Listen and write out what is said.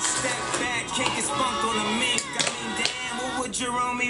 Step back, kick his spunk on a mink. I mean, damn, what would Jerome